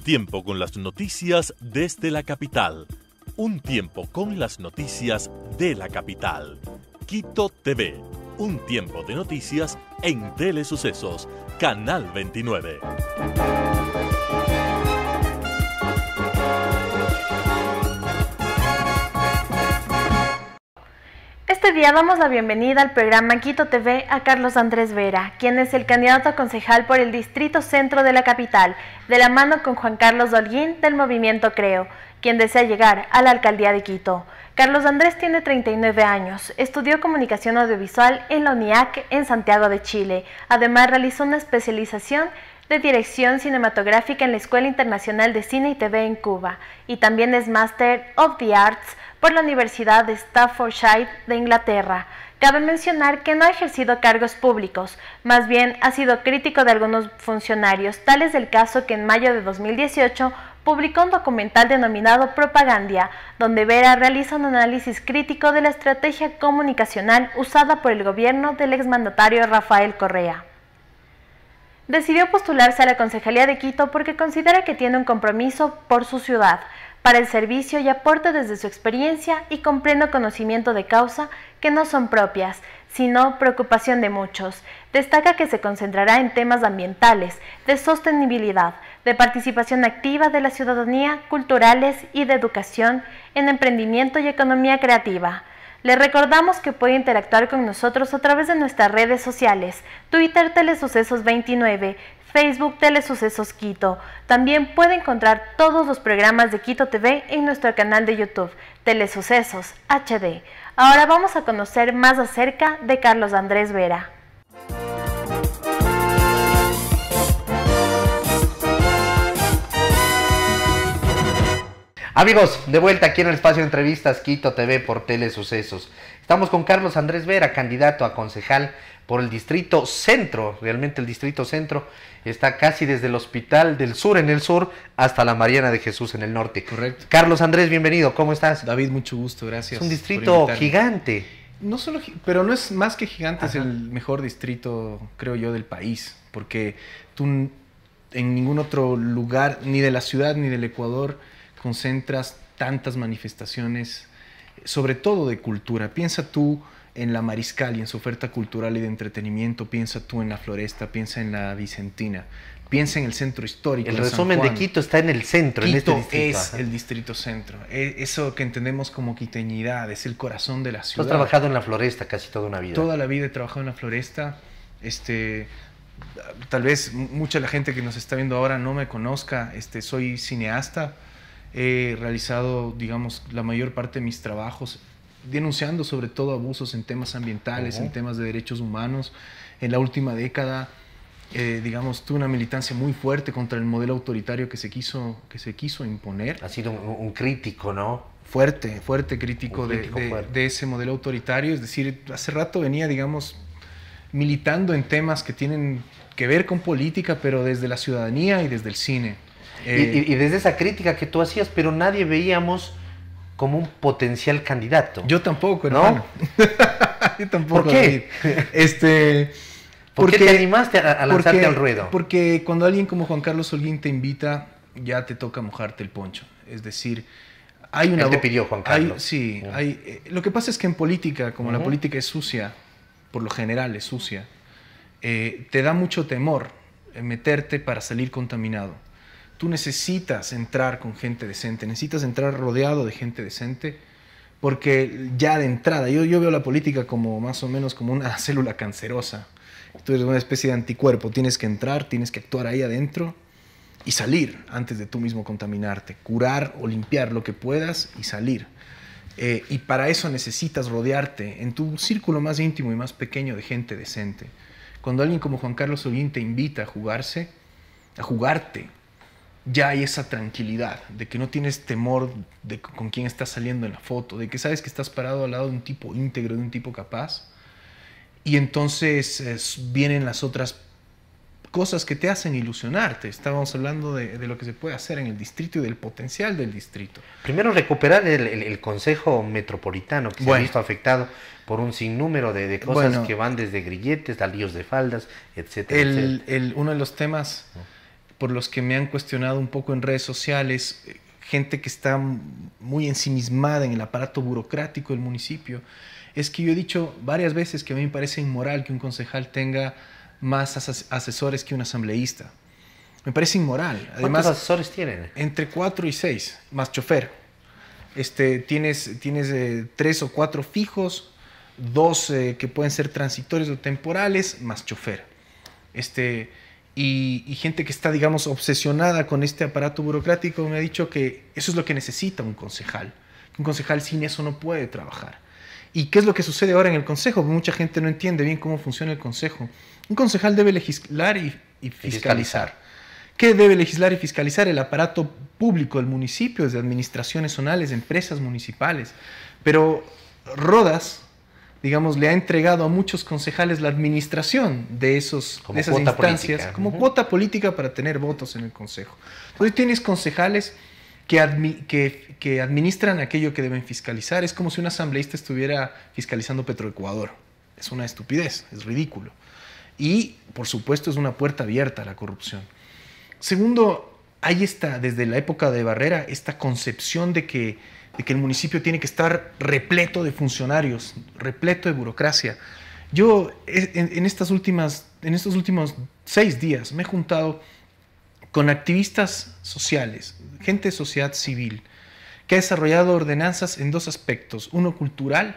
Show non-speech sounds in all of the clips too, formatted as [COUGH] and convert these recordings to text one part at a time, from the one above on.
Un tiempo con las noticias desde la capital. Un tiempo con las noticias de la capital. Quito TV. Un tiempo de noticias en Telesucesos, Canal 29. Este día damos la bienvenida al programa Quito TV a Carlos Andrés Vera, quien es el candidato a concejal por el Distrito Centro de la capital, de la mano con Juan Carlos Dolguín del Movimiento Creo, quien desea llegar a la alcaldía de Quito. Carlos Andrés tiene 39 años, estudió comunicación audiovisual en la UNIAC en Santiago de Chile. Además realizó una especialización de dirección cinematográfica en la Escuela Internacional de Cine y TV en Cuba y también es Master of the Arts por la Universidad de Staffordshire de Inglaterra. Cabe mencionar que no ha ejercido cargos públicos, más bien ha sido crítico de algunos funcionarios, tal es el caso que en mayo de 2018 publicó un documental denominado Propagandia, donde Vera realiza un análisis crítico de la estrategia comunicacional usada por el gobierno del exmandatario Rafael Correa. Decidió postularse a la Concejalía de Quito porque considera que tiene un compromiso por su ciudad, para el servicio y aporte desde su experiencia y con pleno conocimiento de causa que no son propias, sino preocupación de muchos. Destaca que se concentrará en temas ambientales, de sostenibilidad, de participación activa de la ciudadanía, culturales y de educación en emprendimiento y economía creativa. Le recordamos que puede interactuar con nosotros a través de nuestras redes sociales, Twitter Telesucesos 29, Facebook Telesucesos Quito. También puede encontrar todos los programas de Quito TV en nuestro canal de YouTube, Telesucesos HD. Ahora vamos a conocer más acerca de Carlos Andrés Vera. Amigos, de vuelta aquí en el espacio de entrevistas Quito TV por Telesucesos. Estamos con Carlos Andrés Vera, candidato a concejal por el distrito centro, realmente el distrito centro está casi desde el Hospital del Sur en el sur hasta la Mariana de Jesús en el norte. Correcto. Carlos Andrés, bienvenido, ¿cómo estás? David, mucho gusto, gracias. Es un distrito gigante. No solo, pero no es más que gigante, es el mejor distrito, creo yo, del país, porque tú en ningún otro lugar, ni de la ciudad ni del Ecuador, concentras tantas manifestaciones, sobre todo de cultura. Piensa tú en la Mariscal y en su oferta cultural y de entretenimiento, piensa tú en la Floresta, piensa en la Vicentina, piensa en el centro histórico. El San resumen de Juan. Quito está en el centro, en este Quito distrito. es ajá. el distrito centro. E- Eso que entendemos como quiteñidad, es el corazón de la Tú ciudad. has trabajado en la floresta casi toda una vida. Toda la vida he trabajado en la floresta. Este, tal vez mucha de la gente que nos está viendo ahora no me conozca. Este, soy cineasta. He realizado, digamos, la mayor parte de mis trabajos denunciando sobre todo abusos en temas ambientales, Ujú. en temas de derechos humanos. En la última década, eh, digamos, tuve una militancia muy fuerte contra el modelo autoritario que se quiso, que se quiso imponer Ha sido un, un crítico, ¿no? fuerte, fuerte crítico, de- crítico de, fuerte. de ese modelo autoritario. Es decir, hace rato venía, digamos, militando en temas que tienen que ver con política, pero desde la ciudadanía y desde el cine. Y- Eh, y, y desde esa crítica que tú hacías, pero nadie veíamos como un potencial candidato. yo tampoco, ¿No? hermano. [LAUGHS] yo tampoco. ¿Por qué? David. Este, ¿Por qué te animaste a, a lanzarte porque- al ruedo? Porque cuando alguien como Juan Carlos Holguín te invita, ya te toca mojarte el poncho. Es decir, hay una... Él te pidió, Juan hay- Carlos. sí, hay, eh, lo que pasa es que en política, como la política es sucia, por lo general es sucia, eh, te da mucho temor meterte para salir contaminado. Tú necesitas entrar con gente decente, necesitas entrar rodeado de gente decente, porque ya de entrada, yo, yo veo la política como más o menos como una [LAUGHS] célula cancerosa. Tú eres una especie de anticuerpo, tienes que entrar, tienes que actuar ahí adentro y salir antes de tú mismo contaminarte, curar o limpiar lo que puedas y salir. Eh, y para eso necesitas rodearte en tu círculo más íntimo y más pequeño de gente decente. Cuando alguien como Juan Carlos Olguín te invita a jugarse, a jugarte, ya hay esa tranquilidad de que no tienes temor de con quién estás saliendo en la foto, de que sabes que estás parado al lado de un tipo íntegro, de un tipo capaz. Y entonces vienen las otras cosas que te hacen ilusionarte. Estábamos hablando de, de lo que se puede hacer en el distrito y del potencial del distrito. Primero recuperar el, el- el Consejo Metropolitano, que se ha visto afectado por un sinnúmero de, de cosas Bueno. que van desde grilletes a líos de faldas, etcétera, El, etcétera. el- uno de los temas por los que me han cuestionado un poco en redes sociales, eh, gente que está muy ensimismada en el aparato burocrático del municipio, es que yo he dicho varias veces que a mí me parece inmoral que un concejal tenga más asesores que un asambleísta. Me parece inmoral. Además, ¿Cuántos asesores tienen? Entre cuatro y seis, más chofer. Este, tienes tienes eh, tres o cuatro fijos, dos eh, que pueden ser transitorios o temporales, más chofer. Este, y, gente que está, digamos, obsesionada con este aparato burocrático me ha dicho que eso es lo que necesita un concejal. Un concejal sin eso no puede trabajar. ¿Y qué es lo que sucede ahora en el consejo? mucha gente no entiende bien cómo funciona el consejo. Un concejal debe legislar y, fiscalizar. ¿Qué debe legislar y fiscalizar? El aparato público del municipio, desde administraciones zonales, empresas municipales. Pero Rodas, digamos, le ha entregado a muchos concejales la administración de, esos, esas instancias como cuota política para tener votos en el consejo. Entonces tienes concejales que, que, que, administran aquello que deben fiscalizar. Es como si un asambleísta estuviera fiscalizando Petroecuador. Es una estupidez, es ridículo. Y, por supuesto, es una puerta abierta a la corrupción. Segundo, hay esta, desde la época de Barrera, esta concepción de que de que el municipio tiene que estar repleto de funcionarios, repleto de burocracia. Yo en, estas últimas, en estos últimos seis días me he juntado con activistas sociales, gente de sociedad civil, que ha desarrollado ordenanzas en dos aspectos, uno cultural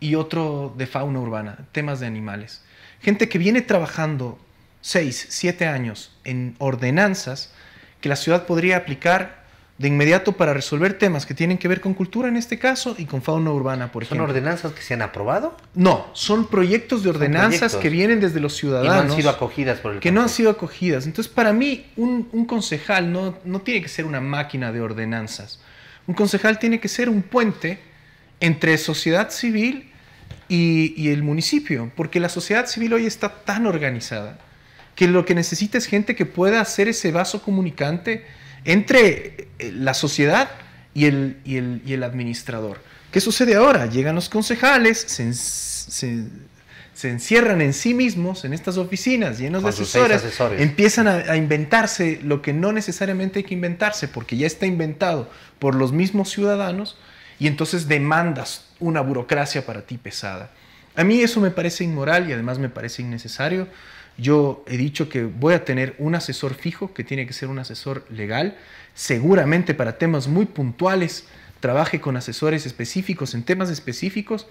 y otro de fauna urbana, temas de animales. Gente que viene trabajando seis, siete años en ordenanzas que la ciudad podría aplicar de inmediato para resolver temas que tienen que ver con cultura en este caso y con fauna urbana, por ejemplo. ¿Son ordenanzas que se han aprobado? No, son proyectos de ordenanzas que vienen desde los ciudadanos. No han sido acogidas por el Que no han sido acogidas. Entonces, para mí, un, concejal no, no tiene que ser una máquina de ordenanzas. Un concejal tiene que ser un puente entre sociedad civil y, y el municipio, porque la sociedad civil hoy está tan organizada que lo que necesita es gente que pueda hacer ese vaso comunicante entre eh, la sociedad y el, y el, administrador. ¿Qué sucede ahora? Llegan los concejales, se, encierran en sí mismos, en estas oficinas llenos de asesores, empiezan a, inventarse lo que no necesariamente hay que inventarse, porque ya está inventado por los mismos ciudadanos, y entonces demandas una burocracia para ti pesada. A mí eso me parece inmoral y además me parece innecesario. Yo he dicho que voy a tener un asesor fijo, que tiene que ser un asesor legal, seguramente para temas muy puntuales, trabaje con asesores específicos en temas específicos.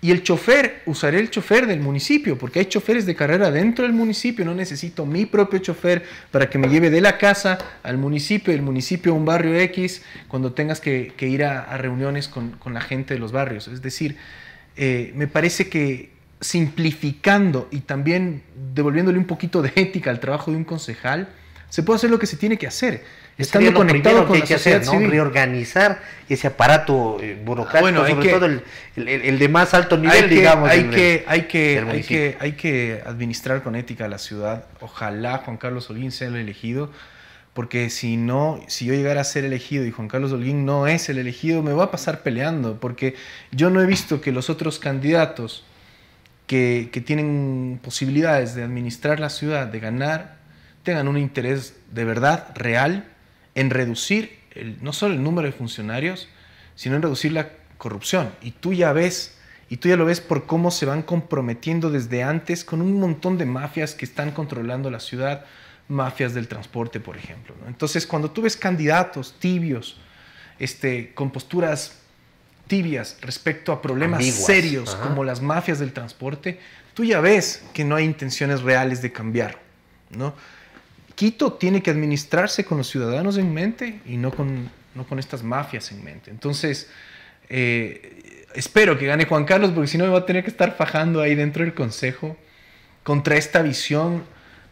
Y el chofer, usaré el chofer del municipio, porque hay choferes de carrera dentro del municipio, no necesito mi propio chofer para que me lleve de la casa al municipio, del municipio a un barrio X, cuando tengas que, ir a, reuniones con, la gente de los barrios. Es decir, eh, me parece que simplificando y también devolviéndole un poquito de ética al trabajo de un concejal, se puede hacer lo que se tiene que hacer. Estando conectado con la que hacer, ¿no? Reorganizar ese aparato eh, burocrático, sobre todo el, de más alto nivel, digamos. Hay, que, hay, que, hay, que, hay que administrar con ética la ciudad. Ojalá Juan Carlos Holguín sea el elegido, porque si no, si yo llegara a ser elegido y Juan Carlos Holguín no es el elegido, me va a pasar peleando, porque yo no he visto que los otros candidatos que, tienen posibilidades de administrar la ciudad, de ganar, tengan un interés de verdad real en reducir no solo el número de funcionarios, sino en reducir la corrupción. Y tú ya ves, y tú ya lo ves por cómo se van comprometiendo desde antes con un montón de mafias que están controlando la ciudad, mafias del transporte, por ejemplo. Entonces, cuando tú ves candidatos tibios, este, con posturas tibias respecto a problemas serios como las mafias del transporte, tú ya ves que no hay intenciones reales de cambiar. ¿no? Quito tiene que administrarse con los ciudadanos en mente y no con, no con estas mafias en mente. Entonces, eh, espero que gane Juan Carlos, porque si no me va a tener que estar fajando ahí dentro del Consejo contra esta visión,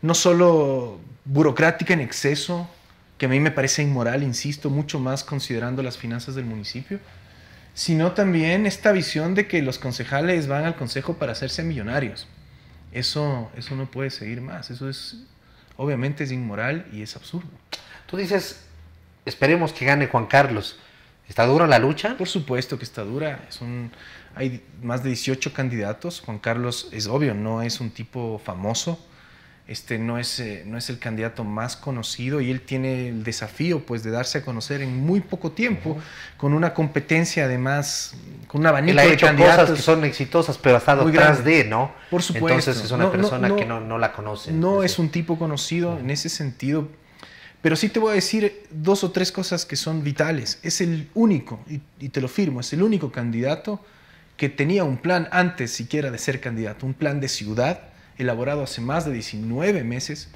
no solo burocrática en exceso, que a mí me parece inmoral, insisto, mucho más considerando las finanzas del municipio, sino también esta visión de que los concejales van al consejo para hacerse millonarios. Eso, eso no puede seguir más, eso es, obviamente es inmoral y es absurdo. Tú dices, esperemos que gane Juan Carlos. ¿Está dura la lucha? Por supuesto que está dura. Son, hay más de 18 candidatos. Juan Carlos es obvio, no es un tipo famoso. Este no es, eh, no es el candidato más conocido y él tiene el desafío pues de darse a conocer en muy poco tiempo con una competencia además con un abanico Él ha de hecho candidatos cosas que son exitosas, pero ha estado detrás de, ¿no? Por supuesto. Entonces es una No, persona no, que no, no la conoce. No es un tipo conocido en ese sentido, pero sí te voy a decir dos o tres cosas que son vitales. Es el único, y, y te lo firmo, es el único candidato que tenía un plan antes siquiera de ser candidato, un plan de ciudad elaborado hace más de 19 meses,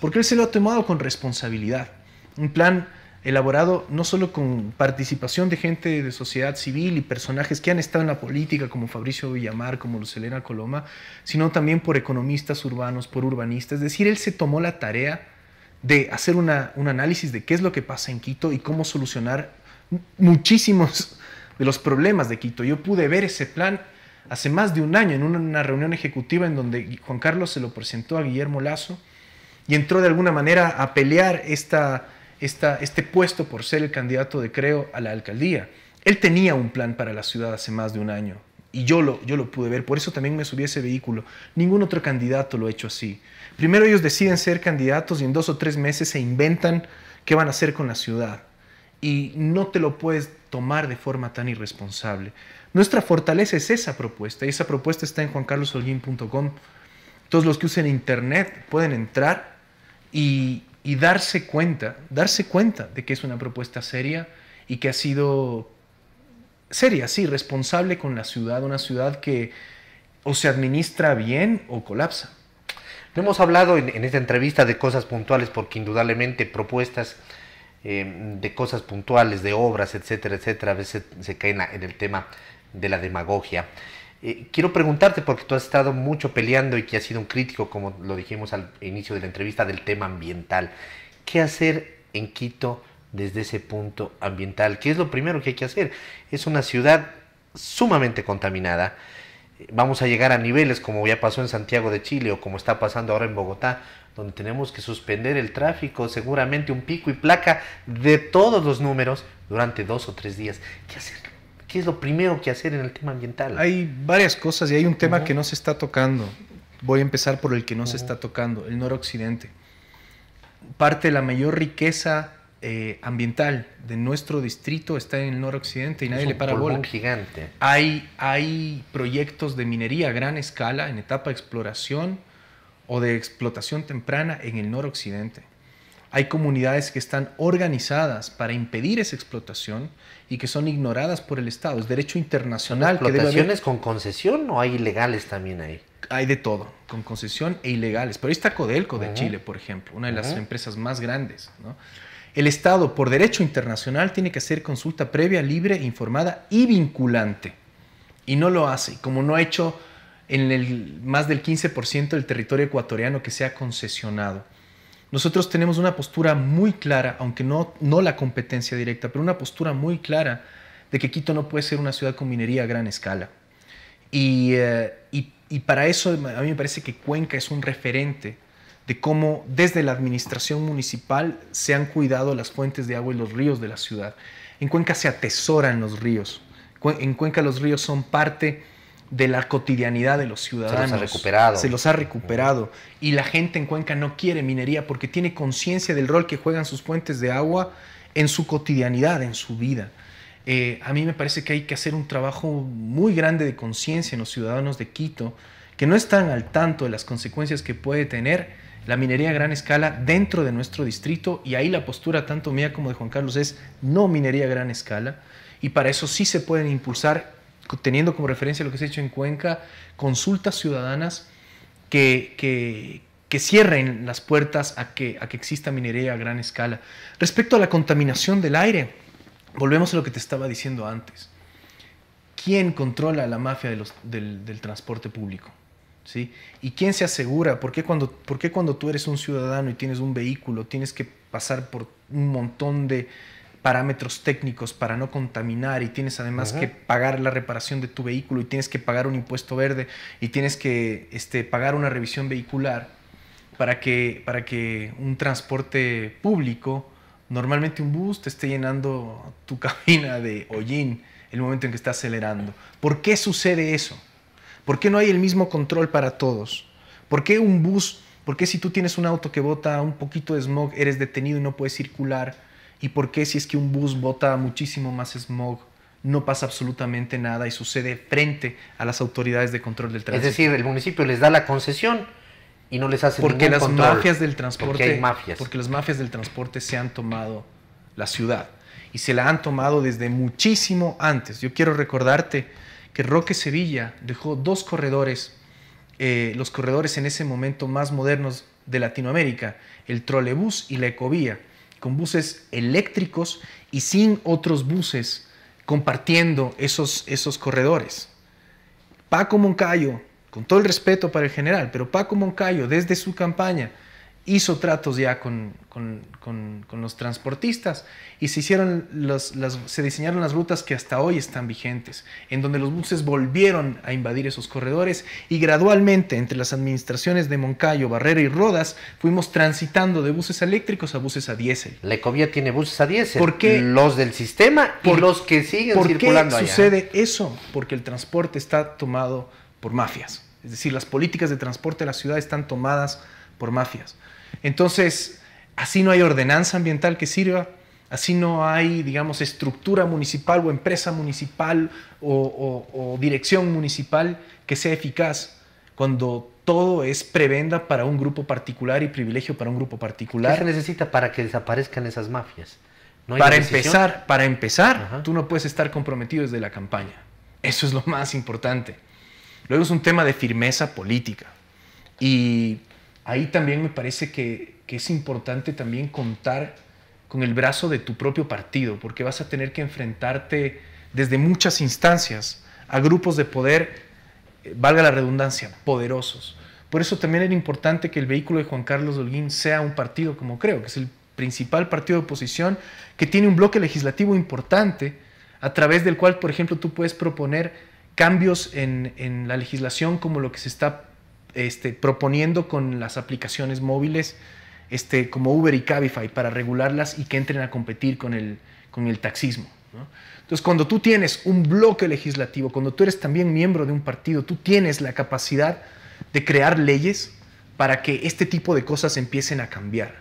porque él se lo ha tomado con responsabilidad. Un plan elaborado no solo con participación de gente de sociedad civil y personajes que han estado en la política, como Fabricio Villamar, como Lucelena Coloma, sino también por economistas urbanos, por urbanistas. Es decir, él se tomó la tarea de hacer un análisis de qué es lo que pasa en Quito y cómo solucionar muchísimos de los problemas de Quito. Yo pude ver ese plan hace más de un año en una, reunión ejecutiva en donde Juan Carlos se lo presentó a Guillermo Lazo y entró de alguna manera a pelear esta, esta, este puesto por ser el candidato de Creo a la alcaldía. Él tenía un plan para la ciudad hace más de un año y yo lo, yo lo pude ver, por eso también me subí a ese vehículo. Ningún otro candidato lo ha hecho así. Primero ellos deciden ser candidatos y en dos o tres meses se inventan qué van a hacer con la ciudad y no te lo puedes tomar de forma tan irresponsable. Nuestra fortaleza es esa propuesta y esa propuesta está en juancarlosolguín.com. Todos los que usen internet pueden entrar y, darse cuenta, darse cuenta de que es una propuesta seria y que ha sido seria, sí, responsable con la ciudad, una ciudad que o se administra bien o colapsa. No hemos hablado en, esta entrevista de cosas puntuales porque indudablemente propuestas eh, de cosas puntuales, de obras, etcétera, etcétera, a veces se cae en, la- en el tema de la demagogia. Eh, quiero preguntarte, porque tú has estado mucho peleando y que has sido un crítico, como lo dijimos al inicio de la entrevista, del tema ambiental. ¿Qué hacer en Quito desde ese punto ambiental? ¿Qué es lo primero que hay que hacer? Es una ciudad sumamente contaminada. Vamos a llegar a niveles como ya pasó en Santiago de Chile o como está pasando ahora en Bogotá, donde tenemos que suspender el tráfico, seguramente un pico y placa de todos los números durante dos o tres días. ¿Qué hacer? ¿Qué es lo primero que hacer en el tema ambiental? Hay varias cosas y hay un tema que no se está tocando. Voy a empezar por el que no se está tocando, el noroccidente. Parte de la mayor riqueza eh, ambiental de nuestro distrito está en el noroccidente y nadie Es le un para bola. gigante. Hay, hay proyectos de minería a gran escala en etapa de exploración o de explotación temprana en el noroccidente. Hay comunidades que están organizadas para impedir esa explotación y que son ignoradas por el Estado. Es derecho internacional que debe haber. ¿Explotaciones con concesión o hay ilegales también ahí? Hay de todo, con concesión e ilegales. Pero ahí está Codelco de. Chile, por ejemplo, una de las empresas más grandes. ¿no? El Estado, por derecho internacional, tiene que hacer consulta previa, libre, informada y vinculante. Y no lo hace. Como no ha hecho en el más del 15% del territorio ecuatoriano que sea concesionado. Nosotros tenemos una postura muy clara, aunque no, no la competencia directa, pero una postura muy clara de que Quito no puede ser una ciudad con minería a gran escala. Y, eh, y- y para eso a mí me parece que Cuenca es un referente de cómo desde la administración municipal se han cuidado las fuentes de agua y los ríos de la ciudad. En Cuenca se atesoran los ríos. En Cuenca los ríos son parte de la cotidianidad de los ciudadanos. recuperado. Se los ha recuperado. Y la gente en Cuenca no quiere minería porque tiene conciencia del rol que juegan sus fuentes de agua en su cotidianidad, en su vida. Eh, a mí me parece que hay que hacer un trabajo muy grande de conciencia en los ciudadanos de Quito, que no están al tanto de las consecuencias que puede tener la minería a gran escala dentro de nuestro distrito y ahí la postura tanto mía como de Juan Carlos es no minería a gran escala y para eso sí se pueden impulsar, teniendo como referencia lo que se ha hecho en Cuenca, consultas ciudadanas que, que, cierren las puertas a que, a que exista minería a gran escala. Respecto a la contaminación del aire, volvemos a lo que te estaba diciendo antes. ¿Quién controla la mafia del, del transporte público? ¿Sí? ¿Y quién se asegura? ¿Por qué, cuando, ¿Por qué cuando tú eres un ciudadano y tienes un vehículo tienes que pasar por un montón de parámetros técnicos para no contaminar y tienes además que pagar la reparación de tu vehículo y tienes que pagar un impuesto verde y tienes que este, pagar una revisión vehicular para que, para que un transporte público, normalmente un bus, te esté llenando tu [LAUGHS] cabina de hollín el momento en que está acelerando. ¿Por qué sucede eso? ¿Por qué no hay el mismo control para todos? ¿Por qué un bus ¿Por qué si tú tienes un auto que bota un poquito de smog eres detenido y no puedes circular? ¿Y por qué si es que un bus bota muchísimo más smog no pasa absolutamente nada y sucede frente a las autoridades de control del tránsito? Es decir, el municipio les da la concesión y no les hace porque ningún las control. mafias del transporte Porque hay mafias. porque las mafias del transporte se han tomado la ciudad y se la han tomado desde muchísimo antes. Yo quiero recordarte que Roque Sevilla dejó dos corredores, eh, los corredores en ese momento más modernos de Latinoamérica, el trolebús y la ecovía, con buses eléctricos y sin otros buses compartiendo esos, esos corredores. Paco Moncayo, con todo el respeto para el general, pero Paco Moncayo desde su campaña hizo tratos ya con, con- con- con los transportistas y se, hicieron los- las- se diseñaron las rutas que hasta hoy están vigentes, en donde los buses volvieron a invadir esos corredores y gradualmente entre las administraciones de Moncayo, Barrera y Rodas fuimos transitando de buses eléctricos a buses a diésel. La ecovía tiene buses a diésel. ¿Por qué? Los del sistema y Por- los que siguen ¿Por qué circulando allá. sucede eso? Porque el transporte está tomado por mafias. Es decir, las políticas de transporte de la ciudad están tomadas por mafias. Entonces, así no hay ordenanza ambiental que sirva, así no hay, digamos, estructura municipal o empresa municipal o, o- o dirección municipal que sea eficaz cuando todo es prebenda para un grupo particular y privilegio para un grupo ¿Qué particular. se necesita para que desaparezcan esas mafias? ¿No hay Para empezar, para empezar, Ajá. tú no puedes estar comprometido desde la campaña. Eso es lo más importante. Luego es un tema de firmeza política. Y ahí también me parece que, es importante también contar con el brazo de tu propio partido, porque vas a tener que enfrentarte desde muchas instancias a grupos de poder, eh, valga la redundancia, poderosos. Por eso también era importante que el vehículo de Juan Carlos Holguín sea un partido como creo, que es el principal partido de oposición, que tiene un bloque legislativo importante, a través del cual, por ejemplo, tú puedes proponer cambios en, en la legislación como lo que se está este, proponiendo con las aplicaciones móviles este, como Uber y Cabify para regularlas y que entren a competir con el, con el taxismo. ¿no? Entonces, cuando tú tienes un bloque legislativo, cuando tú eres también miembro de un partido, tú tienes la capacidad de crear leyes para que este tipo de cosas empiecen a cambiar.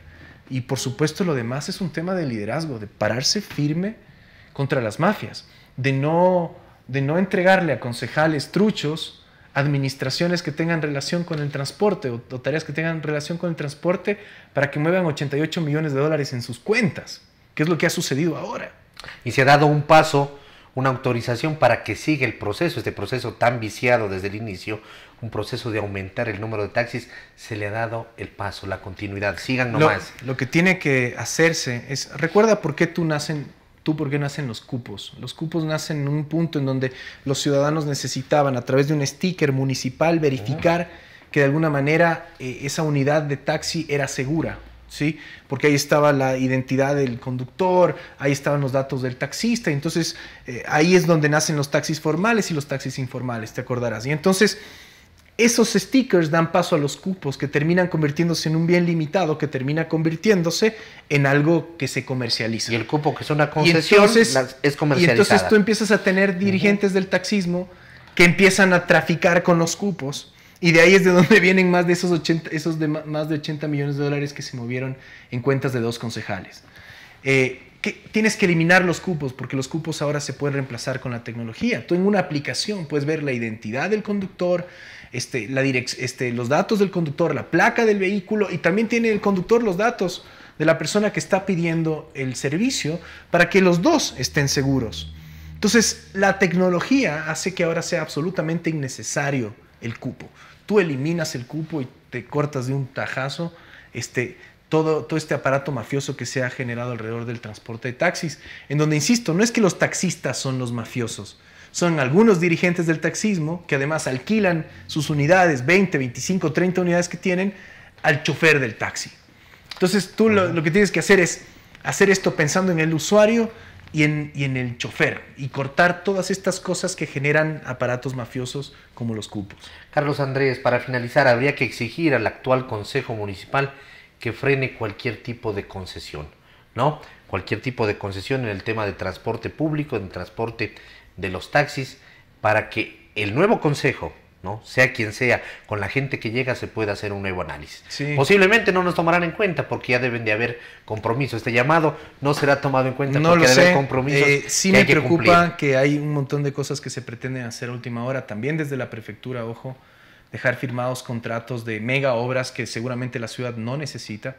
Y por supuesto lo demás es un tema de liderazgo, de pararse firme contra las mafias, de no, de no entregarle a concejales truchos administraciones que tengan relación con el transporte o, o tareas que tengan relación con el transporte para que muevan 88 millones de dólares en sus cuentas, que es lo que ha sucedido ahora. Y se ha dado un paso, una autorización para que siga el proceso, este proceso tan viciado desde el inicio, un proceso de aumentar el número de taxis, se le ha dado el paso, la continuidad. Sigan Lo, nomás. lo que tiene que hacerse es, recuerda por qué tú nacen, tú por qué nacen los cupos. Los cupos nacen en un punto en donde los ciudadanos necesitaban a través de un sticker municipal verificar que de alguna manera eh, esa unidad de taxi era segura. ¿Sí? Porque ahí estaba la identidad del conductor, ahí estaban los datos del taxista, y entonces eh, ahí es donde nacen los taxis formales y los taxis informales, te acordarás. Y entonces esos stickers dan paso a los cupos que terminan convirtiéndose en un bien limitado, que termina convirtiéndose en algo que se comercializa. Y el cupo que es una Y concesión entonces, es y comercializada. entonces tú empiezas a tener dirigentes del taxismo que empiezan a traficar con los cupos. Y de ahí es de donde [LAUGHS] vienen más de esos, 80, esos de más de 80 millones de dólares que se movieron en cuentas de dos concejales. Eh, que tienes que eliminar los cupos porque los cupos ahora se pueden reemplazar con la tecnología. Tú en una aplicación puedes ver la identidad del conductor, este, este, los datos del conductor, la placa del vehículo y también tiene el conductor los datos de la persona que está pidiendo el servicio para que los dos estén seguros. Entonces, la tecnología hace que ahora sea absolutamente innecesario el cupo. Tú eliminas el cupo y te cortas de un tajazo este, todo, todo este aparato mafioso que se ha generado alrededor del transporte de taxis, en donde, insisto, no es que los taxistas son los mafiosos, son algunos dirigentes del taxismo que además alquilan sus unidades, 20, 25, 30 unidades que tienen, al chofer del taxi. Entonces tú lo, lo que tienes que hacer es hacer esto pensando en el usuario y en, y en el chofer y cortar todas estas cosas que generan aparatos mafiosos como los cupos. Carlos Andrés, para finalizar, habría que exigir al actual Consejo Municipal que frene cualquier tipo de concesión, ¿no? Cualquier tipo de concesión en el tema de transporte público, en transporte de los taxis, para que el nuevo Consejo, ¿no? Sea quien sea, con la gente que llega se puede hacer un nuevo análisis. Sí. Posiblemente no nos tomarán en cuenta porque ya deben de haber compromisos. Este llamado no será tomado en cuenta No porque lo sé. compromisos. Eh, sí que me hay preocupa que hay un montón de cosas que se pretenden hacer a última hora. También desde la prefectura, ojo, dejar firmados contratos de mega obras que seguramente la ciudad no necesita.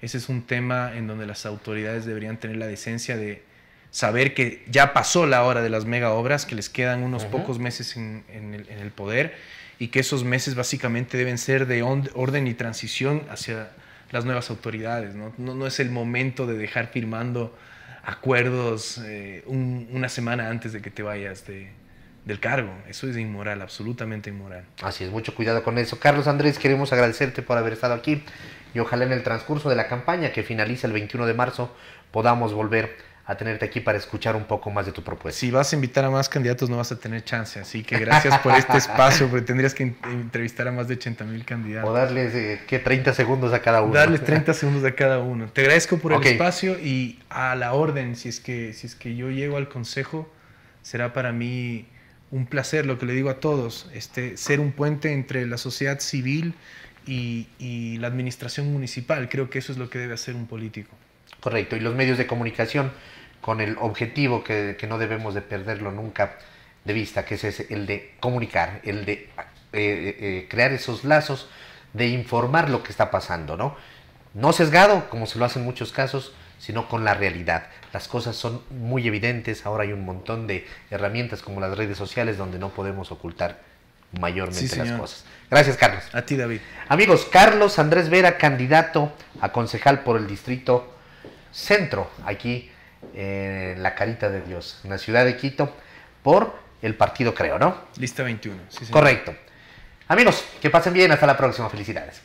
Ese es un tema en donde las autoridades deberían tener la decencia de saber que ya pasó la hora de las mega obras, que les quedan unos pocos meses en, en el, en el poder y que esos meses básicamente deben ser de orden y transición hacia las nuevas autoridades. No, no, no es el momento de dejar firmando acuerdos eh, un- una semana antes de que te vayas de- del cargo. Eso es inmoral, absolutamente inmoral. Así es, mucho cuidado con eso. Carlos Andrés, queremos agradecerte por haber estado aquí y ojalá en el transcurso de la campaña que finaliza el 21 de marzo podamos volver a tenerte aquí para escuchar un poco más de tu propuesta. Si vas a invitar a más candidatos no vas a tener chance, así que gracias por este espacio, porque tendrías que entrevistar a más de 80 mil O candidatos. darles, eh, ¿qué? 30 segundos a cada uno. Darles 30 segundos a cada uno. Te agradezco por Ok. el espacio y a la orden, si es, que, si es que yo llego al consejo, será para mí un placer, lo que le digo a todos, este, ser un puente entre la sociedad civil y, y la administración municipal. Creo que eso es lo que debe hacer un político. Correcto, y los medios de comunicación con el objetivo que, que no debemos de perderlo nunca de vista, que es ese, el de comunicar, el de eh, eh, crear esos lazos, de informar lo que está pasando, ¿no? No sesgado, como se lo hace en muchos casos, sino con la realidad. Las cosas son muy evidentes, ahora hay un montón de herramientas como las redes sociales donde no podemos ocultar mayormente Sí, las cosas. Gracias, Carlos. A ti, David. Amigos, Carlos Andrés Vera, candidato a concejal por el distrito centro, aquí en la Carita de Dios, en la ciudad de Quito, por el partido Creo, ¿no? Lista 21. Sí, señor. Correcto. Amigos, que pasen bien, hasta la próxima, felicidades.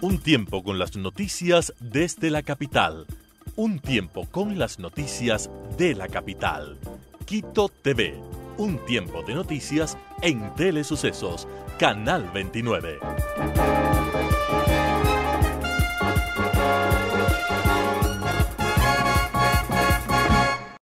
Un tiempo con las noticias desde la capital. Un tiempo con las noticias de la capital. Quito TV. Un tiempo de noticias en Telesucesos, Canal 29.